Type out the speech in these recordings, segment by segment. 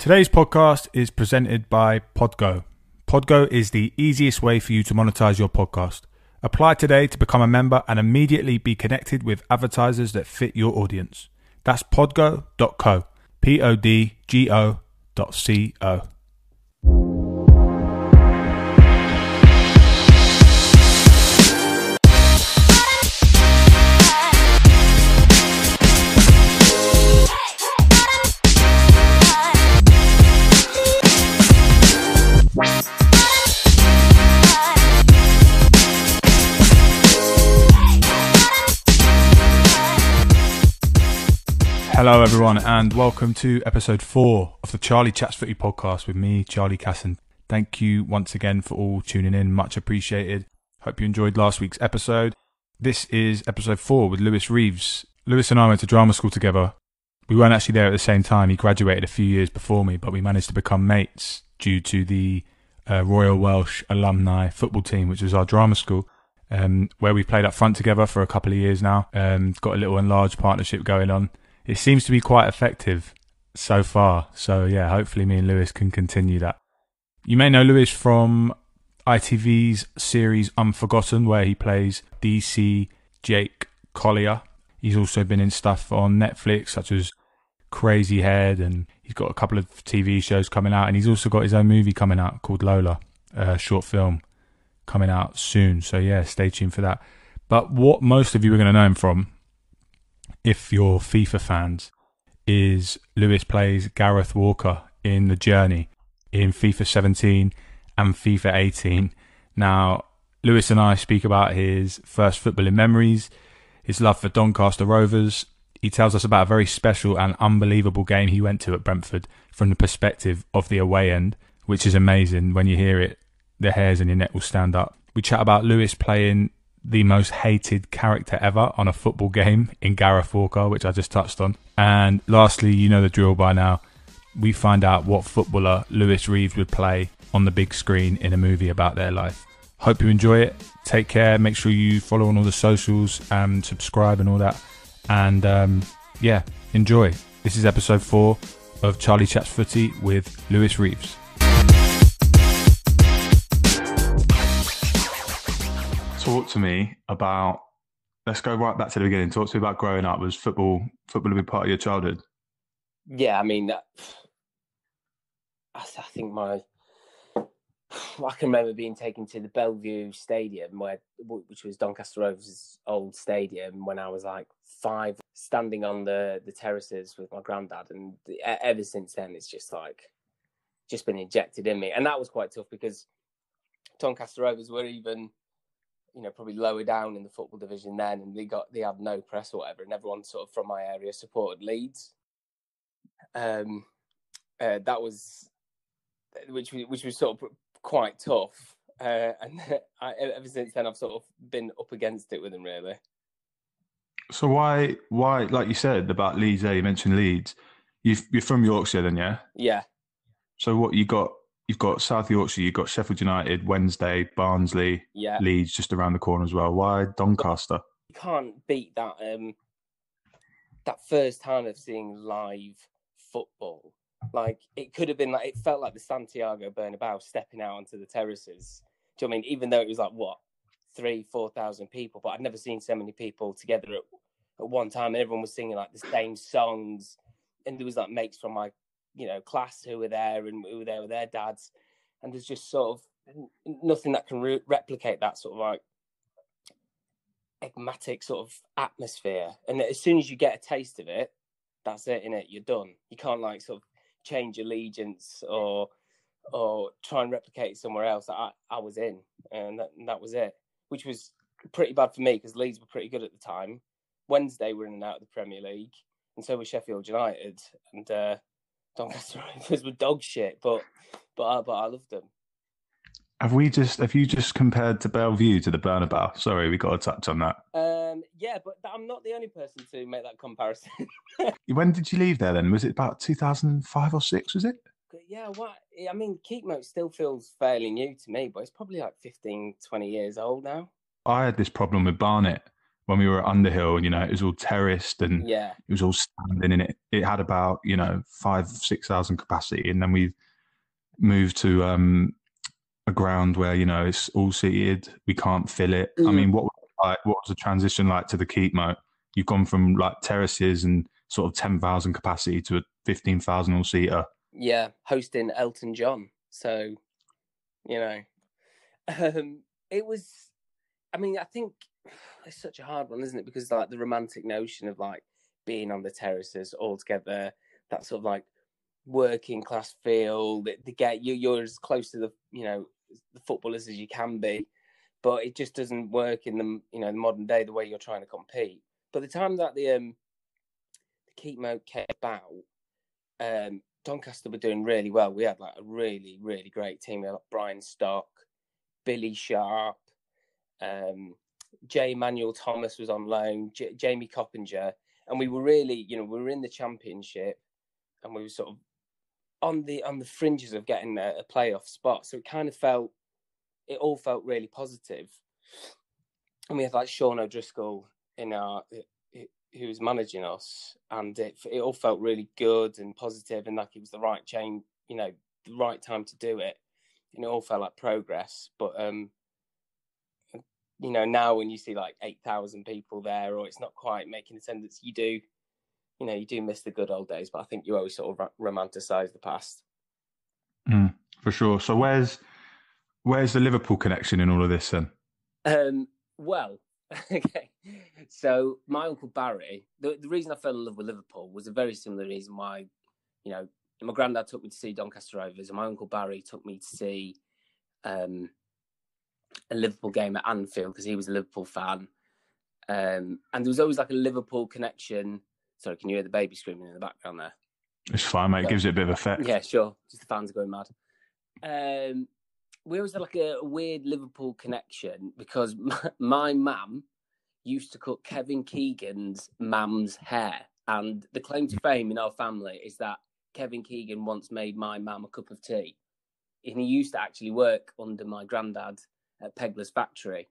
Today's podcast is presented by Podgo. Podgo is the easiest way for you to monetize your podcast. Apply today to become a member and immediately be connected with advertisers that fit your audience. That's podgo.co. P O D G O dot C O. Hello, everyone, and welcome to episode four of the Charlie Chats Footy podcast with me, Charlie Casson. Thank you once again for all tuning in. Much appreciated. Hope you enjoyed last week's episode. This is episode four with Lewis Reeves. Lewis and I went to drama school together. We weren't actually there at the same time. He graduated a few years before me, but we managed to become mates due to the uh, Royal Welsh Alumni Football Team, which was our drama school. Um, where we played up front together for a couple of years now. Um, got a little enlarged partnership going on it seems to be quite effective so far. So yeah, hopefully me and Lewis can continue that. You may know Lewis from ITV's series Unforgotten, where he plays DC Jake Collier. He's also been in stuff on Netflix, such as Crazy Head, and he's got a couple of TV shows coming out, and he's also got his own movie coming out called Lola, a short film coming out soon. So yeah, stay tuned for that. But what most of you are going to know him from if you're FIFA fans, is Lewis plays Gareth Walker in The Journey in FIFA 17 and FIFA 18. Now, Lewis and I speak about his first footballing memories, his love for Doncaster Rovers. He tells us about a very special and unbelievable game he went to at Brentford from the perspective of the away end, which is amazing. When you hear it, the hairs on your neck will stand up. We chat about Lewis playing the most hated character ever on a football game in Gareth Walker, which I just touched on. And lastly, you know the drill by now. We find out what footballer Lewis Reeves would play on the big screen in a movie about their life. Hope you enjoy it. Take care. Make sure you follow on all the socials and subscribe and all that. And um, yeah, enjoy. This is episode four of Charlie Chats Footy with Lewis Reeves. Talk to me about. Let's go right back to the beginning. Talk to me about growing up. Was football football a big part of your childhood? Yeah, I mean, I, think my I can remember being taken to the Belle Vue Stadium, where which was Doncaster Rovers' old stadium, when I was like five, standing on the the terraces with my granddad, and ever since then, it's just like just been injected in me, and that was quite tough because Doncaster Rovers were even you know, probably lower down in the football division then, and they got they had no press or whatever, and everyone sort of from my area supported Leeds. Um, uh, that was which which was sort of quite tough, uh, and I, ever since then I've sort of been up against it with them really. So why why like you said about Leeds? There, you mentioned Leeds. You you're from Yorkshire, then yeah. Yeah. So what you got you've got South Yorkshire, you've got Sheffield United, Wednesday, Barnsley, yeah. Leeds just around the corner as well. Why Doncaster? You can't beat that um, that first time of seeing live football. Like it could have been like it felt like the Santiago Bernabeu stepping out onto the terraces. Do you know I mean? Even though it was like what three, four thousand people, but I'd never seen so many people together at, at one time, and everyone was singing like the same songs. And there was like mates from my you know class who were there and who were there with their dads, and there's just sort of nothing that can re- replicate that sort of like enigmatic sort of atmosphere. And as soon as you get a taste of it, that's it. In it, you're done. You can't like sort of change allegiance or or try and replicate somewhere else. I I was in, and that, and that was it. Which was pretty bad for me because Leeds were pretty good at the time. Wednesday were in and out of the Premier League, and so was Sheffield United. And uh, Doncaster Rovers were dog shit, but but I, but I loved them. Have we just have you just compared to Belle Vue to the Bernabeu? Sorry, we got to touch on that. Um, yeah, but I'm not the only person to make that comparison. when did you leave there? Then was it about 2005 or six? Was it? Yeah, what I mean, Keepmoat still feels fairly new to me, but it's probably like 15, 20 years old now. I had this problem with Barnet when we were at Underhill. You know, it was all terraced and Yeah, it was all standing in it. It had about you know five six thousand capacity, and then we moved to um, a ground where you know it's all seated. We can't fill it. I Mm. mean, what was like what was the transition like to the Keepmoat? You've gone from like terraces and sort of ten thousand capacity to a fifteen thousand all seater. yeah, hosting Elton John. So, you know, um, it was. I mean, I think it's such a hard one, isn't it? Because like the romantic notion of like being on the terraces all together, that sort of like working class feel that they get you. You're as close to the you know the footballers as you can be, but it just doesn't work in the you know the modern day the way you're trying to compete. But the time that the um the Keepmoat came about, um, Doncaster were doing really well. We had like a really, really great team. We had like, Brian Stock, Billy Sharp, um, J. Manuel Thomas was on loan, J- Jamie Coppinger, and we were really, you know, we were in the championship, and we were sort of on the on the fringes of getting a, a playoff spot. So it kind of felt, it all felt really positive. And we had like Sean O'Driscoll in our who was managing us, and it it all felt really good and positive, and like it was the right change, you know, the right time to do it, and it all felt like progress. But um, you know, now when you see like eight thousand people there, or it's not quite making attendance, you do, you know, you do miss the good old days. But I think you always sort of romanticize the past. Mm, for sure. So where's where's the Liverpool connection in all of this then? Um, well, okay. So my uncle Barry, the, the reason I fell in love with Liverpool was a very similar reason why, you know, my granddad took me to see Doncaster Rovers, and my uncle Barry took me to see um, a Liverpool game at Anfield because he was a Liverpool fan. Um, and there was always like a Liverpool connection. Sorry, can you hear the baby screaming in the background there? It's fine, mate. It gives it a bit of effect. Yeah, sure. Just the fans are going mad. Um, we always had like a, a weird Liverpool connection because my, my mum used to cut Kevin Keegan's mum's hair, and the claim to fame in our family is that Kevin Keegan once made my mum a cup of tea, and he used to actually work under my granddad at Pegler's factory.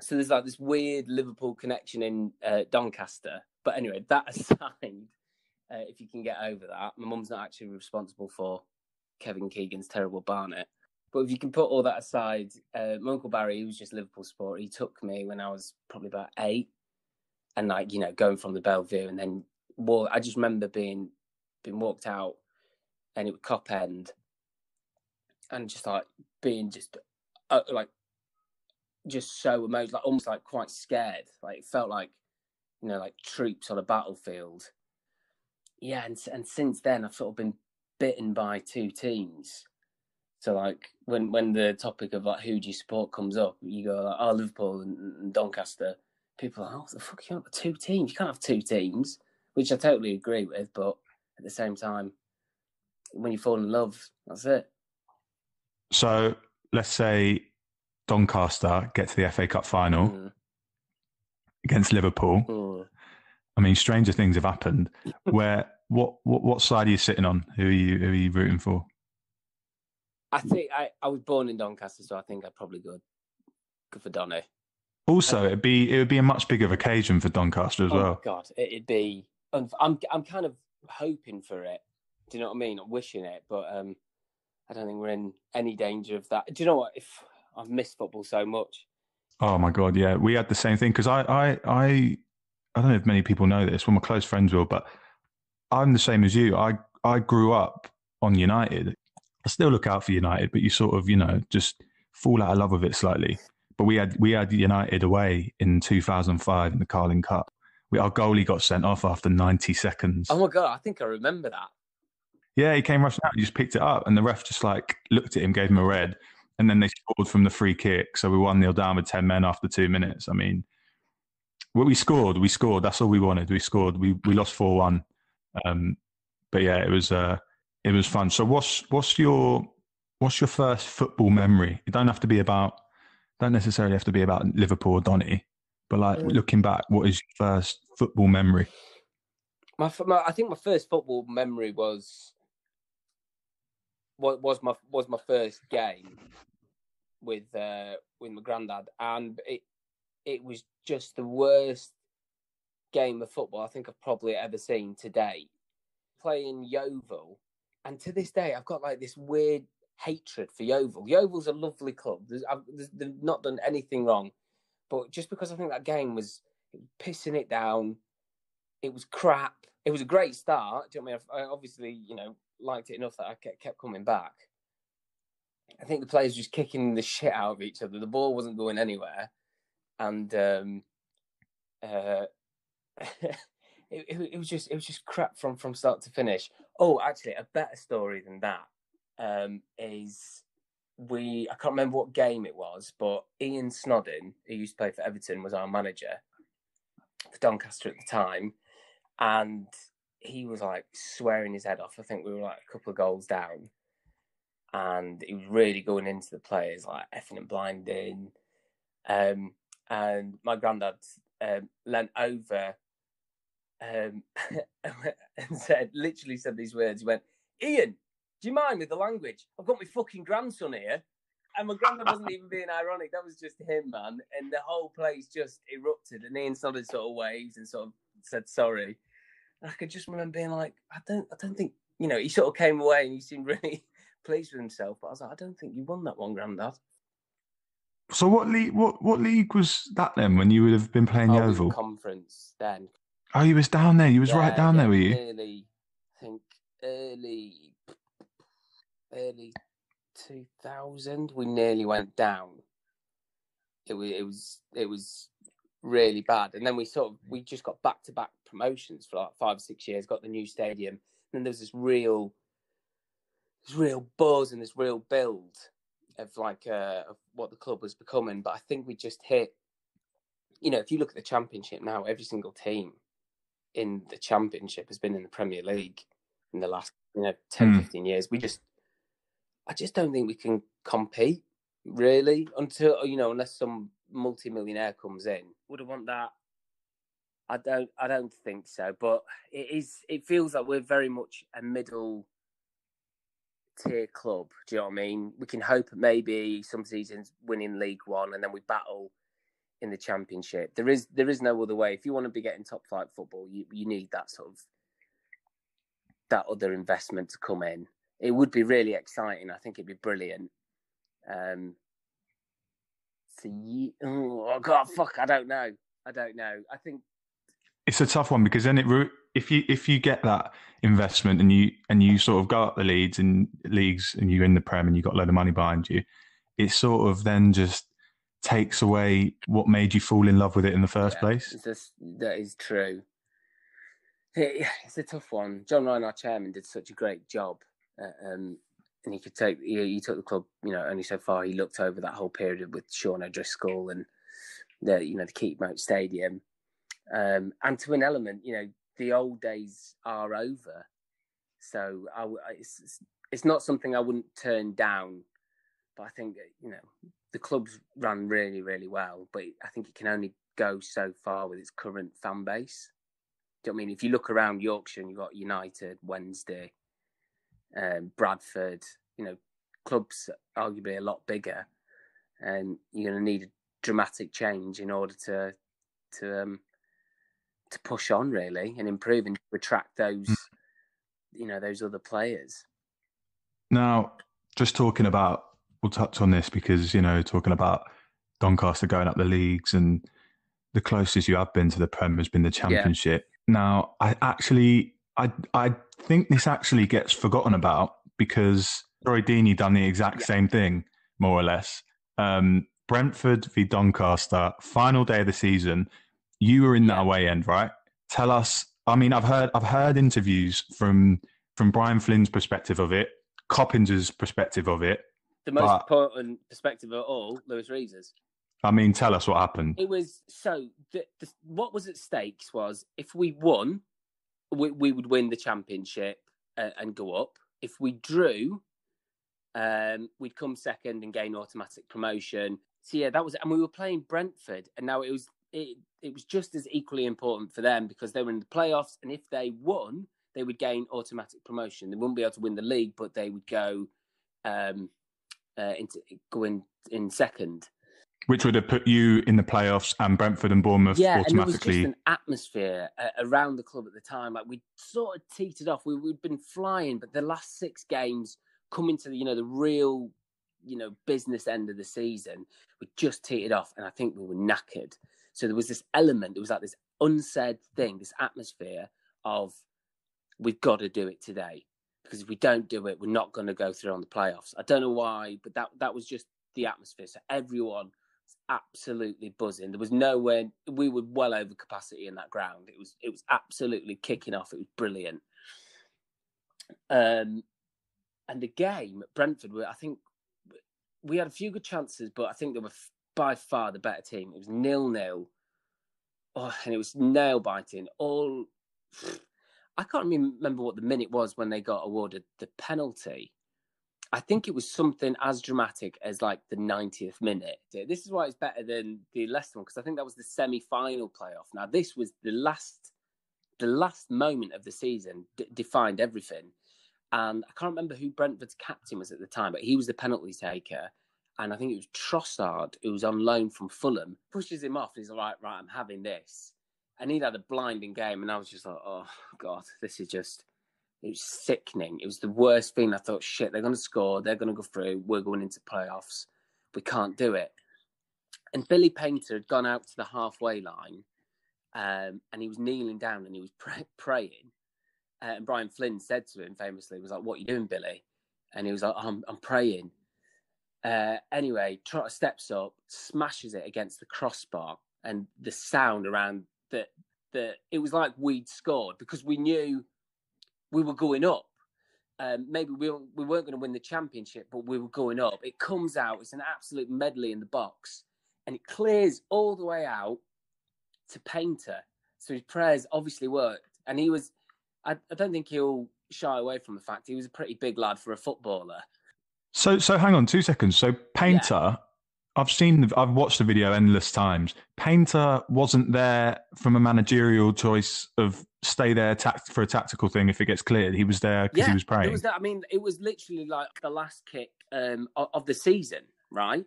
So there's like this weird Liverpool connection in uh, Doncaster. But anyway, that aside, uh, if you can get over that. My mum's not actually responsible for Kevin Keegan's terrible Barnet. But if you can put all that aside, uh, my Uncle Barry, he was just Liverpool sport. He took me when I was probably about eight and like, you know, going from the Belle Vue and then walk, I just remember being being walked out and it was Kop end and just like being just uh, like just so emotional, like almost like quite scared. Like it felt like, you know, like troops on a battlefield yeah, and and since then I've sort of been bitten by two teams. So like when when the topic of like who do you support comes up, you go like oh Liverpool and, and Doncaster. People are like, oh, what the fuck you want two teams? You can't have two teams, which I totally agree with. But at the same time, when you fall in love, that's it. So let's say Doncaster get to the FA Cup final Mm, against Liverpool. mm. I mean, stranger things have happened. Where what what what side are you sitting on? Who are you who are you rooting for? I think I, I was born in Doncaster, so I think I'd probably go go for Donny. Also, it'd be it would be a much bigger occasion for Doncaster as oh well. God, it'd be. I'm I'm I'm kind of hoping for it. Do you know what I mean? I'm wishing it, but um, I don't think we're in any danger of that. Do you know what? If I've missed football so much, Oh my god, yeah, we had the same thing because I I I I don't know if many people know this. Well, my close friends will, but I'm the same as you. I I grew up on United. I still look out for United, but you sort of you know just fall out of love with it slightly. But we had we had United away in 2005 in the Carling Cup. We, our goalie got sent off after 90 seconds. oh my God, I think I remember that. Yeah, he came rushing out. He just picked it up, and the ref just like looked at him, gave him a red, and then they scored from the free kick. So we won nil down with ten men after two minutes. I mean, well, we scored. We scored. That's all we wanted. We scored. We we lost four one. Um, but yeah, it was uh, it was fun. So what's what's your what's your first football memory? It don't have to be about don't necessarily have to be about Liverpool or Donny, but like Mm. looking back, what is your first football memory? My, my I think my first football memory was was was my was my first game with uh with my granddad, and it it was just the worst game of football I think I've probably ever seen to date. Playing Yeovil, and to this day, I've got like this weird hatred for Yeovil. Yeovil's a lovely club. There's, there's, they've not done anything wrong, but just because I think that game was, pissing it down, it was crap. It was a great start. Do you know I mean? I obviously, you know, liked it enough that I kept, coming back. I think the players just kicking the shit out of each other. The ball wasn't going anywhere, and um, uh, it, it, was just it was just crap from from start to finish. Oh, actually, a better story than that um, is we I can't remember what game it was, but Ian Snodin, who used to play for Everton, was our manager for Doncaster at the time, and he was like swearing his head off. I think we were like a couple of goals down, and he was really going into the players like effing and blinding. Um, and my granddad um, leant over um, and said, literally said these words. He went, Ian, do you mind with the language? I've got my fucking grandson here. And my granddad wasn't even being ironic. That was just him, man. And the whole place just erupted. And Ian started sort of waves and sort of said sorry. And I could just remember being like, I don't, I don't think, you know, he sort of came away and he seemed really pleased with himself. But I was like, I don't think you won that one, granddad. So what league? What what league was that then? When you would have been playing oh, Yeovil conference then. Oh, you was down there. You was yeah, right down yeah, there, were you? Early, I think early, early two thousand. We nearly went down. It was it was it was really bad, and then we sort of we just got back to back promotions for like five or six years. Got the new stadium, and then there was this real, this real buzz and this real build of like uh, of what the club was becoming. But I think we just hit. You know, if you look at the championship now, every single team in the championship has been in the Premier League in the last you know 10, Hmm. 15 years. We just, I just don't think we can compete really until you know unless some multi-millionaire comes in. Would I want that? I don't. I don't think so. But it is. It feels like we're very much a middle tier club. Do you know what I mean? We can hope maybe some seasons winning League One, and then we battle in the Championship. There is there is no other way. If you want to be getting top flight football, you you need that sort of that other investment to come in. It would be really exciting. I think it'd be brilliant. Um, ye- oh god, fuck, I don't know. I don't know. I think It's a tough one because then it if you if you get that investment and you and you sort of go up the leads and leagues and you're in the prem and you got a load of money behind you, it sort of then just takes away what made you fall in love with it in the first Yeah, place. Just, that is true. It- It's a tough one. John Ryan, our chairman, did such a great job, uh, um, and he could take. He, he took the club, you know, only so far. He looked over that whole period with Sean O'Driscoll and the, you know, the Keepmoat Stadium, um, and to an element, you know, the old days are over. So I, it's, it's it's not something I wouldn't turn down, but I think you know the club's run really, really well, but I think it can only go so far with its current fan base. Do you know what I mean? If you look around Yorkshire and you've got United, Wednesday, um, Bradford, you know, clubs arguably a lot bigger, and you're going to need a dramatic change in order to to um, to push on really and improve and to attract those, you know, those other players. Now, just talking about, we'll touch on this because, you know, talking about Doncaster going up the leagues and the closest you have been to the Prem has been the Championship. Now, I actually, I, I think this actually gets forgotten about because Troy Deeney done the exact Yeah. same thing, more or less. Um, Brentford v Doncaster, final day of the season. You were in that away end, right? Tell us. I mean, I've heard, I've heard interviews from from Brian Flynn's perspective of it, Coppinger's perspective of it. The most But- important perspective of all, Lewis Reeves's. I mean, tell us what happened. It was so the, the, what was at stakes was if we won, we, we would win the championship uh, and go up. If we drew, um, we'd come second and gain automatic promotion. So yeah, that was, and we were playing Brentford, and now it was it, it was just as equally important for them because they were in the playoffs, and if they won, they would gain automatic promotion. They wouldn't be able to win the league, but they would go um, uh, into go in in second. Which would have put you in the playoffs and Brentford and Bournemouth yeah, automatically. and there was just an atmosphere uh, around the club at the time. Like we sort of teetered off. We, we'd been flying, but the last six games coming to the you know the real you know business end of the season, we just teetered off, and I think we were knackered. So there was this element. There was like this unsaid thing, this atmosphere of we've got to do it today because if we don't do it, we're not going to go through on the playoffs. I don't know why, but that that was just the atmosphere. So everyone absolutely buzzing. There was nowhere we were well over capacity in that ground. It was it was absolutely kicking off. It was brilliant. Um, and the game at Brentford, I think we had a few good chances, but I think they were by far the better team. It was nil nil, oh, and it was nail biting. All I can't remember what the minute was when they got awarded the penalty. I think it was something as dramatic as like the 90th minute. This is why it's better than the Leicester one because I think that was the semi-final playoff. Now this was the last, the last moment of the season d- defined everything. And I can't remember who Brentford's captain was at the time, but he was the penalty taker. And I think it was Trotta who was on loan from Fulham. Pushes him off. and he's like, right, right, I'm having this and he'd had a blinding game, and I was just like, oh god, this is just it was sickening. It was the worst thing. I thought, shit, they're going to score, they're going to go through, we're going into playoffs, we can't do it. And Billy Paynter had gone out to the halfway line, um, and he was kneeling down and he was pray- praying. Uh, and Brian Flynn said to him famously, "Was like, what are you doing, Billy?" And he was like, "I'm, I'm praying." Uh, anyway, Trotta steps up, smashes it against the crossbar, and the sound around that that it was like we'd scored because we knew we were going up. Um, maybe we we weren't going to win the championship, but we were going up. It comes out. It's an absolute medley in the box, and it clears all the way out to Paynter. So his prayers obviously worked, and he was. I, I don't think he'll shy away from the fact he was a pretty big lad for a footballer. So so hang on two seconds. So Paynter I've seen, I've watched the video endless times. Paynter wasn't there from a managerial choice of stay there tact- for a tactical thing if it gets cleared. He was there because yeah, he was praying. Was I mean, it was literally like the last kick um, of, of the season, right?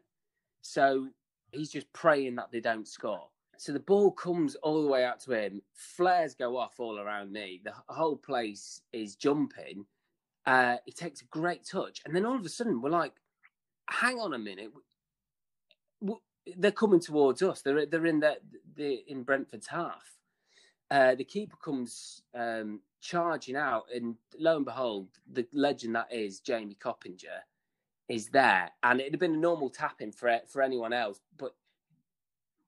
So he's just praying that they don't score. So the ball comes all the way out to him. Flares go off all around me. The whole place is jumping. Uh, he takes a great touch, and then all of a sudden we're like, "Hang on a minute! they're coming towards us. They're they're in the, the in Brentford's half. Uh, the keeper comes um, charging out, and lo and behold, the legend that is Jamie Coppinger is there, and it'd have been a normal tapping for for anyone else, but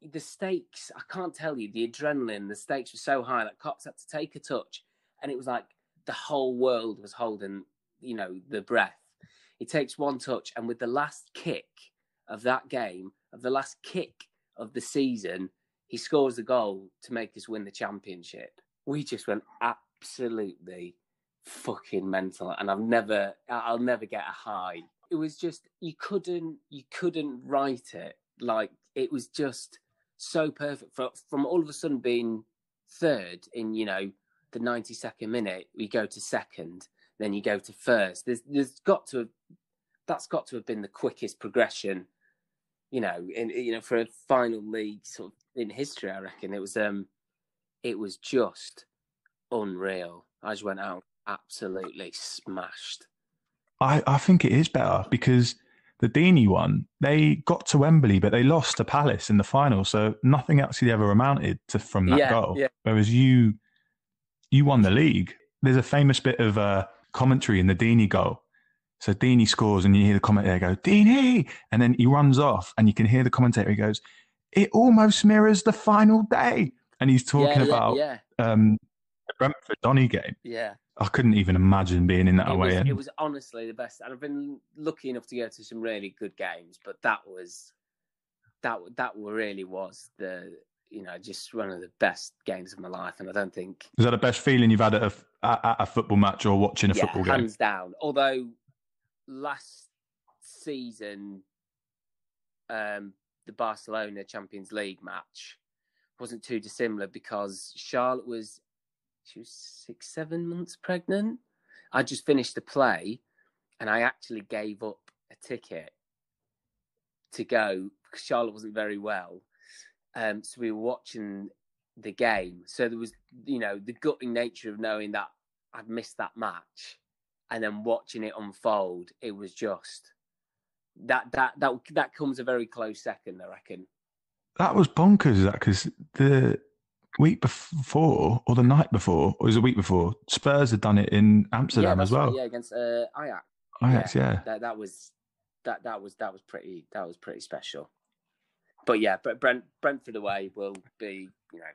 the stakes I can't tell you the adrenaline, the stakes were so high that Cops had to take a touch, and it was like the whole world was holding, you know, the breath. He takes one touch, and with the last kick of that game, of the last kick of the season, he scores the goal to make us win the championship. We just went absolutely fucking mental, and I've never, I'll never get a high. It was just you couldn't, you couldn't write it like it was just so perfect. For, from all of a sudden being third in, you know, the ninety second minute, we go to second, then you go to first. There's, there's got to have, that's got to have been the quickest progression you know, in you know, for a final league sort of in history, I reckon it was um it was just unreal. I just went out absolutely smashed. I, I think it is better because the Deeney one, they got to Wembley, but they lost to Palace in the final, so nothing actually ever amounted to from that yeah, goal. Yeah. Whereas you, you won the league. There's a famous bit of uh, commentary in the Deeney goal so Deeney scores, and you hear the commentator go, Deeney! And then he runs off, and you can hear the commentator. He goes, It almost mirrors the final day. And he's talking yeah, about yeah. Um, the Brentford Donny game. Yeah. I couldn't even imagine being in that it away was. It was honestly the best. And I've been lucky enough to go to some really good games, but that was that that really was the you know just one of the best games of my life. And I don't think is that the best feeling you've had at a, at a football match or watching a yeah, football game? Hands down. Although last season, um, the Barcelona Champions League match wasn't too dissimilar because Charlotte was she was six, seven months pregnant. I just finished the play, and I actually gave up a ticket to go because Charlotte wasn't very well. Um, so we were watching the game. So there was, you know, the gutting nature of knowing that I'd missed that match, and then watching it unfold. It was just that that that that comes a very close second, I reckon. That was bonkers. That because the week before or the night before or was a week before Spurs had done it in Amsterdam yeah, as well. Right, yeah, against uh, Ajax. Ajax, yeah. yeah. That that was that that was that was pretty that was pretty special. But yeah, but Brent Brentford away will be you know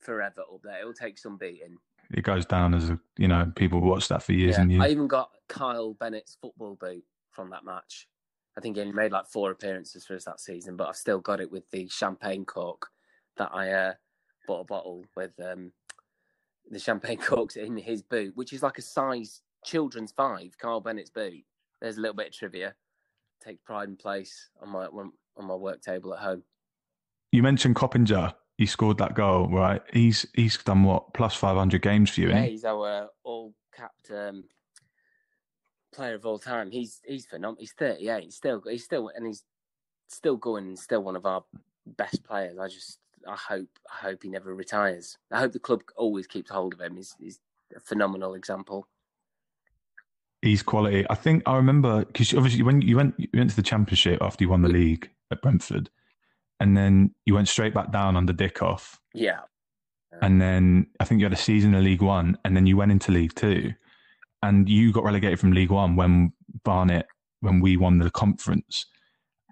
forever up there. It'll take some beating. It goes down as a you know people watch that for years yeah. and years. I even got Kyle Bennett's football boot from that match. I think he only made like four appearances for us that season, but I've still got it with the champagne cork that I uh, bought a bottle with um, the champagne corks in his boot, which is like a size children's five. Carl Bennett's boot. There's a little bit of trivia. Take pride and place on my on my work table at home. You mentioned Coppinger. He scored that goal, right? He's he's done what plus five hundred games for you. Yeah, he's our all capped um, player of all time. He's he's phenomenal. He's thirty eight. He's still he's still and he's still going. and Still one of our best players. I just I hope I hope he never retires. I hope the club always keeps hold of him. He's, he's a phenomenal example. He's quality. I think I remember because obviously when you went you went to the championship after you won the league at Brentford, and then you went straight back down under Dickov. Yeah. And then I think you had a season in League One, and then you went into League Two, and you got relegated from League One when Barnet when we won the conference.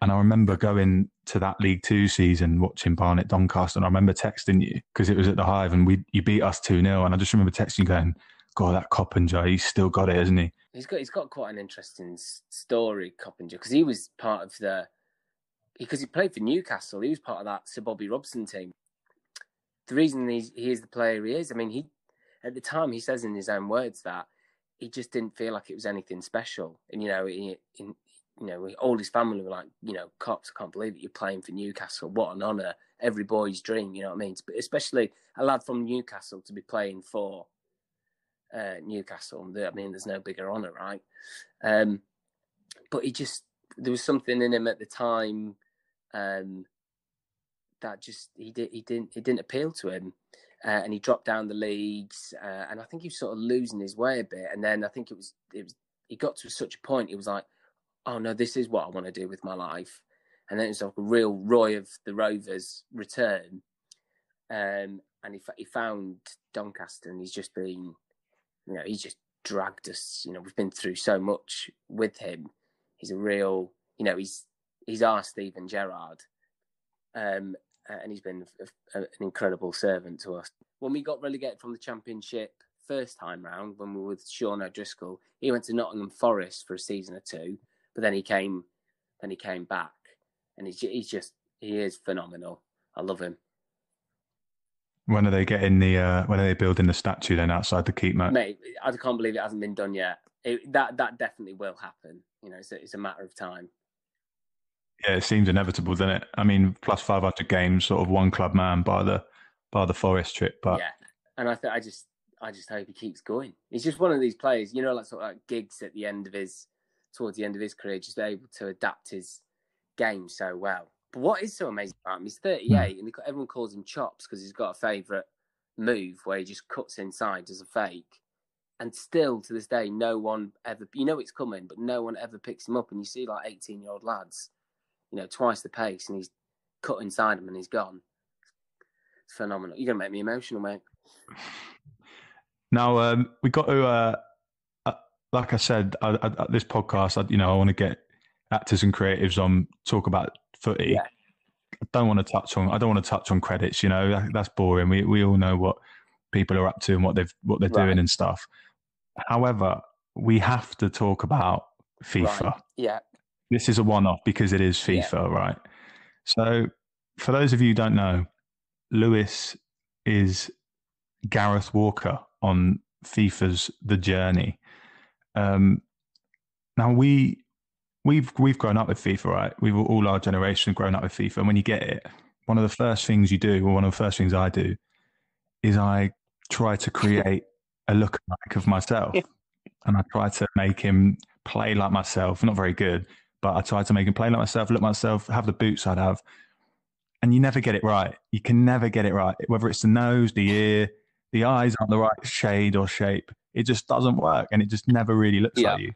And I remember going to that League Two season watching Barnet Doncaster, and I remember texting you because it was at the Hive, and we you beat us two 0 and I just remember texting you going, "God, that Coppinger, he's still got it, hasn't he?" He's got he's got quite an interesting story, Coppinger, because he was part of the because he played for Newcastle. He was part of that Sir Bobby Robson team. The reason he is the player he is, I mean, he at the time he says in his own words that he just didn't feel like it was anything special, and you know, he, in, you know, all his family were like, you know, cops, I can't believe it. You're playing for Newcastle. What an honour. Every boy's dream, you know what I mean? But especially a lad from Newcastle to be playing for uh, Newcastle. I mean, there's no bigger honour, right? Um, but he just, there was something in him at the time um, that just, he, did, he, didn't, it didn't appeal to him. Uh, and he dropped down the leagues. Uh, and I think he was sort of losing his way a bit. And then I think it was, it was, he got to such a point, he was like, oh no, this is what I want to do with my life. And then it's like a real Roy of the Rovers return. Um, and he, he found Doncaster and he's just been, you know, he's just dragged us. You know, we've been through so much with him. He's a real, you know, he's he's our Steven Gerrard, um, and he's been a, a, an incredible servant to us. When we got relegated from the Championship first time round, when we were with Sean O'Driscoll, he went to Nottingham Forest for a season or two but then he came, then he came back, and he's he's just he is phenomenal. I love him. When are they getting the? Uh, when are they building the statue then outside the keep, mate? Mate, I can't believe it hasn't been done yet. It, that that definitely will happen. You know, it's a, it's a matter of time. Yeah, it seems inevitable, doesn't it? I mean, plus five hundred games, sort of one club man by the by the Forest trip, but yeah. And I th- I just I just hope he keeps going. He's just one of these players, you know, like sort of like Giggs at the end of his towards the end of his career, just able to adapt his game so well. But what is so amazing about him? He's 38, mm. and everyone calls him Chops because he's got a favourite move where he just cuts inside as a fake. And still to this day, no one ever, you know, it's coming, but no one ever picks him up. And you see like 18 year old lads, you know, twice the pace, and he's cut inside him and he's gone. It's phenomenal. You're going to make me emotional, mate. Now, um, we got to uh, like I said, I, I, at this podcast, I, you know, I want to get actors and creatives on talk about footy. Yeah. I don't want to touch on. I don't want to touch on credits. You know, that, that's boring. We we all know what people are up to and what they've what they're right. doing and stuff. However, we have to talk about FIFA. Right. Yeah. This is a one-off because it is FIFA, yeah. right? So, for those of you who don't know, Lewis is Gareth Walker on FIFA's The Journey. Um, now we we've we've grown up with FIFA, right? We've all our generation grown up with FIFA, and when you get it, one of the first things you do, or one of the first things I do, is I try to create a look like of myself, and I try to make him play like myself. Not very good, but I tried to make him play like myself, look myself, have the boots I'd have. And you never get it right. You can never get it right. Whether it's the nose, the ear, the eyes aren't the right shade or shape. It just doesn't work and it just never really looks Yeah. like you.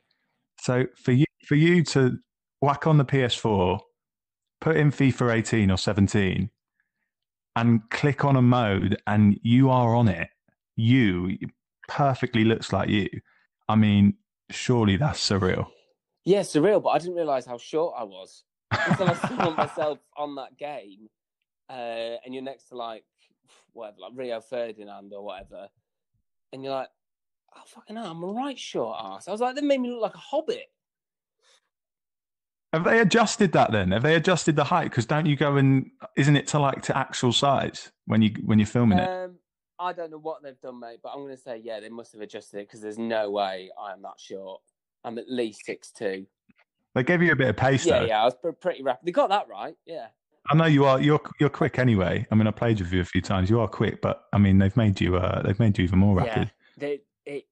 So for you for you to whack on the PS4, put in FIFA 18 or 17 and click on a mode and you are on it. You perfectly looks like you. I mean, surely that's surreal. Yeah, surreal, but I didn't realise how short I was until I saw myself on that game. Uh, and you're next to like whatever, like Rio Ferdinand or whatever, and you're like, "Oh fucking hell, I'm a right short ass." I was like, "They made me look like a hobbit." Have they adjusted that then? Have they adjusted the height? Because don't you go and isn't it to like to actual size when you when you're filming it? Um, I don't know what they've done, mate, but I'm going to say, yeah, they must have adjusted it because there's no way I am that short. I'm at least six two. They gave you a bit of pace Yeah, though. yeah, I was pretty rapid. They got that right. Yeah, I know you are. You're you're quick anyway. I mean, I played with you a few times. You are quick, but I mean, they've made you. Uh, they've made you even more rapid. Yeah, they, it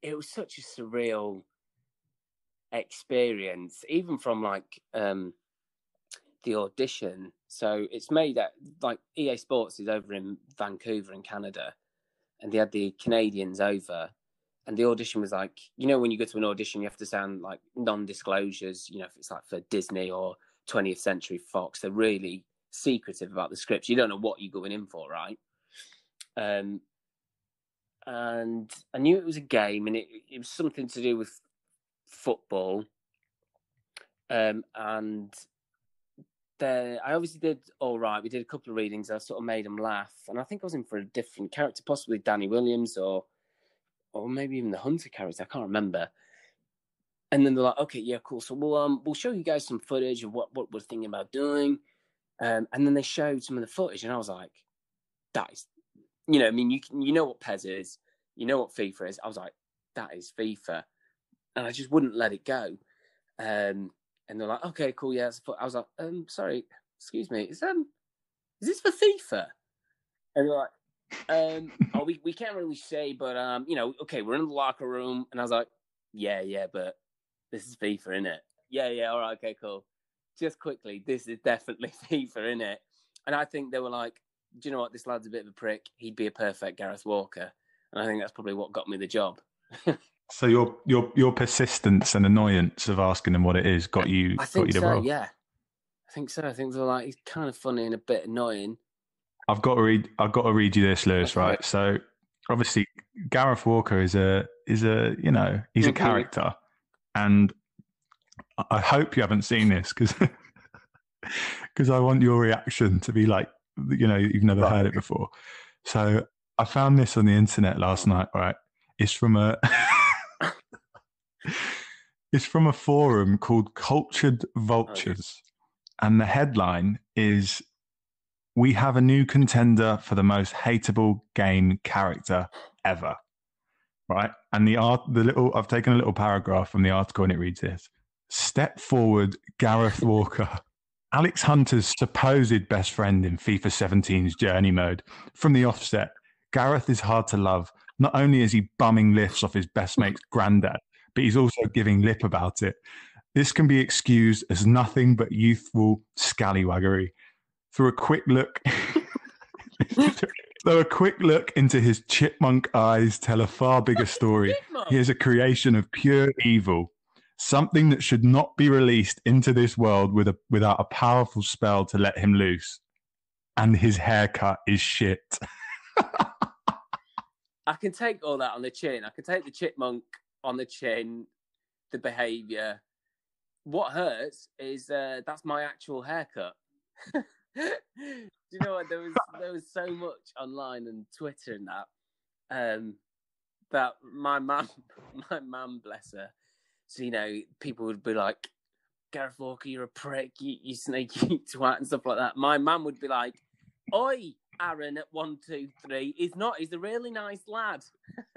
it was such a surreal experience, even from like um the audition. So it's made at like EA Sports is over in Vancouver in Canada, and they had the Canadians over, and the audition was like, you know, when you go to an audition, you have to sound like non-disclosures. You know, if it's like for Disney or 20th Century Fox, they're really secretive about the scripts. You don't know what you're going in for, right? Um, and I knew it was a game, and it, it was something to do with football. Um, and the, I obviously did all right. We did a couple of readings. I sort of made them laugh, and I think I was in for a different character, possibly Danny Williams or, or maybe even the Hunter character. I can't remember. And then they're like, "Okay, yeah, cool. So we'll um we'll show you guys some footage of what what we're thinking about doing." Um, and then they showed some of the footage, and I was like, "That is you know, I mean, you can, you know what PES is, you know what FIFA is. I was like, that is FIFA, and I just wouldn't let it go. Um, and they're like, okay, cool, yeah. I was like, um, sorry, excuse me, is um, is this for FIFA? And they're like, um, oh, we, we can't really say, but um, you know, okay, we're in the locker room, and I was like, yeah, yeah, but this is FIFA, isn't it? Yeah, yeah, all right, okay, cool. Just quickly, this is definitely FIFA, isn't it? And I think they were like, do you know what? This lad's a bit of a prick. He'd be a perfect Gareth Walker, and I think that's probably what got me the job. So your your your persistence and annoyance of asking them what it is got you I got you the so. role. Yeah, I think so. I think they're like he's kind of funny and a bit annoying. I've got to read. I've got to read you this, Lewis. Okay. Right. So obviously, Gareth Walker is a is a you know he's a character, and I- hope you haven't seen this because because I want your reaction to be like you know you've never Right. heard it before. So I found this on the internet last night. Right. It's from a. it's from a forum called Cultured Vultures. And the headline is We have a new contender for the most hateable game character ever. Right? And the art the little I've taken a little paragraph from the article and it reads this. Step forward, Gareth Walker. Alex Hunter's supposed best friend in FIFA 17's journey mode. From the offset, Gareth is hard to love. Not only is he bumming lifts off his best mate's granddad, but he's also giving lip about it. This can be excused as nothing but youthful scallywaggery. Through a quick look, though a quick look into his chipmunk eyes tell a far bigger story. He is a creation of pure evil, something that should not be released into this world with a, without a powerful spell to let him loose. And his haircut is shit. I can take all that on the chin. I can take the chipmunk on the chin, the behaviour. What hurts is uh, that's my actual haircut. You what? There was there was so much online and Twitter and that um, that my mum, my mum, bless her. So you know, people would be like, "Gareth Walker, you're a prick, you, you snaky twat," and stuff like that. My mum would be like, "Oi, Aaron at one two three. He's not. He's a really nice lad."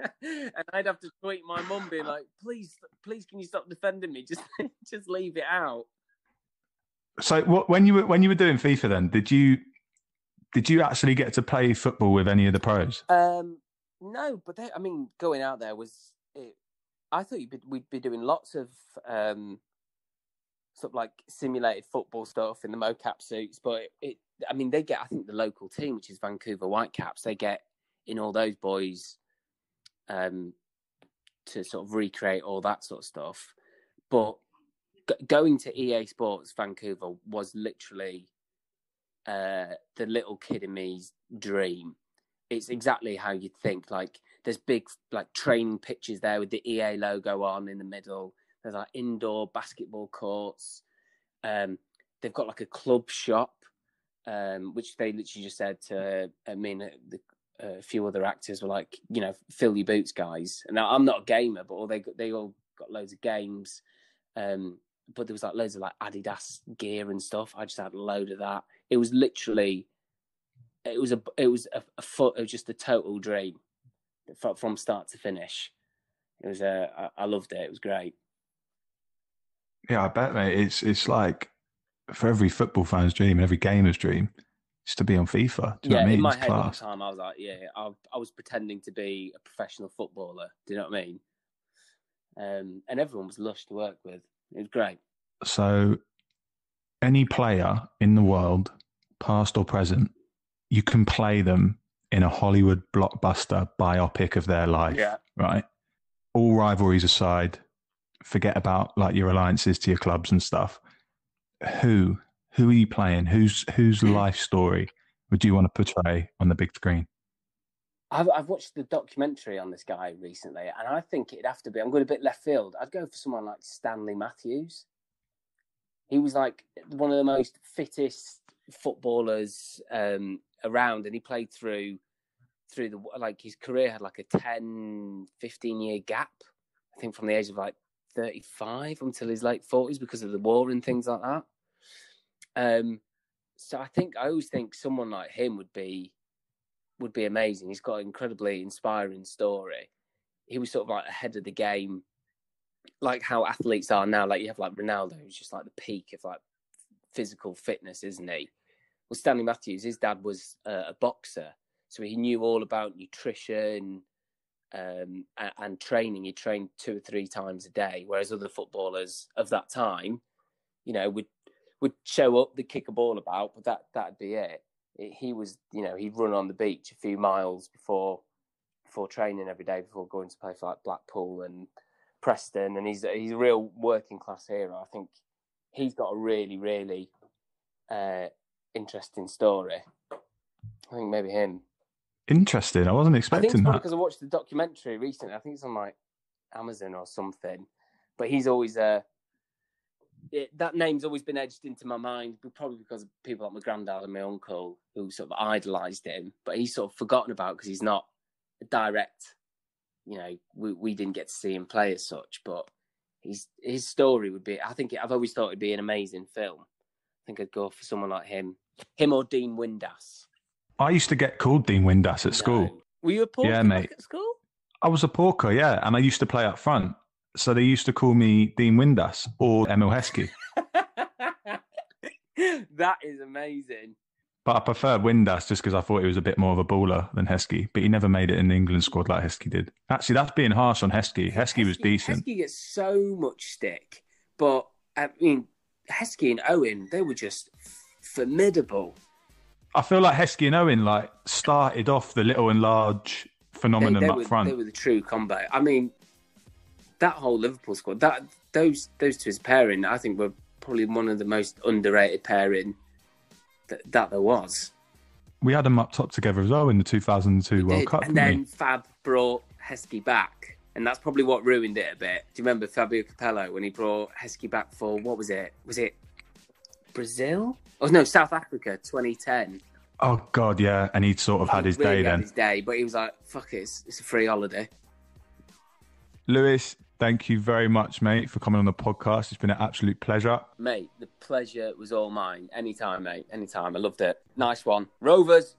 and I'd have to tweet my mum, being like, "Please, please, can you stop defending me? Just, just leave it out." So what, when you were when you were doing FIFA then, did you did you actually get to play football with any of the pros? Um, no, but they, I mean, going out there was. It, I thought be, we'd be doing lots of um, sort of like simulated football stuff in the mocap suits. But it, it, I mean, they get I think the local team, which is Vancouver Whitecaps, they get in all those boys um, to sort of recreate all that sort of stuff. But g- going to EA Sports Vancouver was literally uh, the little kid in me's dream. It's exactly how you'd think. Like there's big like training pitches there with the EA logo on in the middle. There's like indoor basketball courts. Um, they've got like a club shop, um, which they literally just said to. I mean, uh, the, a few other actors were like, you know, fill your boots, guys. And now I'm not a gamer, but all they they all got loads of games. Um, but there was like loads of like Adidas gear and stuff. I just had a load of that. It was literally, it was a it was a, a foot. It was just a total dream from, from start to finish. It was a uh, I, I loved it. It was great. Yeah, I bet, mate. It's it's like for every football fan's dream and every gamer's dream, is to be on FIFA. Do you yeah, know what I mean? in my It's head at the time, I was like, yeah, I, I was pretending to be a professional footballer. Do you know what I mean? Um, and everyone was lush to work with. It was great. So, any player in the world, past or present, you can play them in a Hollywood blockbuster biopic of their life, Yeah. right? All rivalries aside, forget about like your alliances to your clubs and stuff. Who, who are you playing? Whose whose life story would you want to portray on the big screen? I've, I've watched the documentary on this guy recently, and I think it'd have to be. I'm going a bit left field. I'd go for someone like Stanley Matthews. He was like one of the most fittest footballers um, around, and he played through through the like his career had like a 10, 15 year gap. I think from the age of like 35 until his late 40s because of the war and things like that. Um, so I think I always think someone like him would be would be amazing. He's got an incredibly inspiring story. He was sort of like ahead of the game, like how athletes are now. Like you have like Ronaldo, who's just like the peak of like physical fitness, isn't he? Well, Stanley Matthews, his dad was uh, a boxer, so he knew all about nutrition um, and, and training. He trained two or three times a day, whereas other footballers of that time, you know, would would show up, they'd kick a ball about, but that that'd be it. it. He was, you know, he'd run on the beach a few miles before before training every day before going to play for like Blackpool and Preston, and he's he's a real working class hero. I think he's got a really really uh, interesting story. I think maybe him. Interesting. I wasn't I think expecting that. because I watched the documentary recently. I think it's on like Amazon or something. But he's always uh, it, that name's always been edged into my mind, but probably because of people like my granddad and my uncle who sort of idolised him. But he's sort of forgotten about because he's not a direct. You know, we we didn't get to see him play as such, but his his story would be. I think I've always thought it'd be an amazing film. I think I'd go for someone like him, him or Dean Windass. I used to get called Dean Windass at school. No. Were you a Yeah, mate. at school? I was a porker, yeah, and I used to play up front. So they used to call me Dean Windass or Emile Heskey. that is amazing. But I preferred Windass just because I thought he was a bit more of a baller than Heskey. But he never made it in the England squad like Heskey did. Actually, that's being harsh on Heskey. Heskey was decent. Heskey gets so much stick, but I mean, Heskey and Owen, they were just formidable. I feel like Heskey and Owen like started off the little and large They, phenomenon they up were, front. they were the true combo. I mean, that whole Liverpool squad, that those those two as pairing, I think were probably one of the most underrated pairing that, that there was. We had them up top together as well in the 2002 World did. Cup, and then we? Fab brought Heskey back, and that's probably what ruined it a bit. Do you remember Fabio Capello when he brought Heskey back for what was it? Was it Brazil? Oh no, South Africa, 2010. Oh God, yeah, and he'd sort of had He his really day had then. His day, but he was like, "Fuck it, it's, it's a free holiday." Lewis, thank you very much, mate, for coming on the podcast. It's been an absolute pleasure. Mate, the pleasure was all mine. Anytime, mate. Anytime. I loved it. Nice one. Rovers.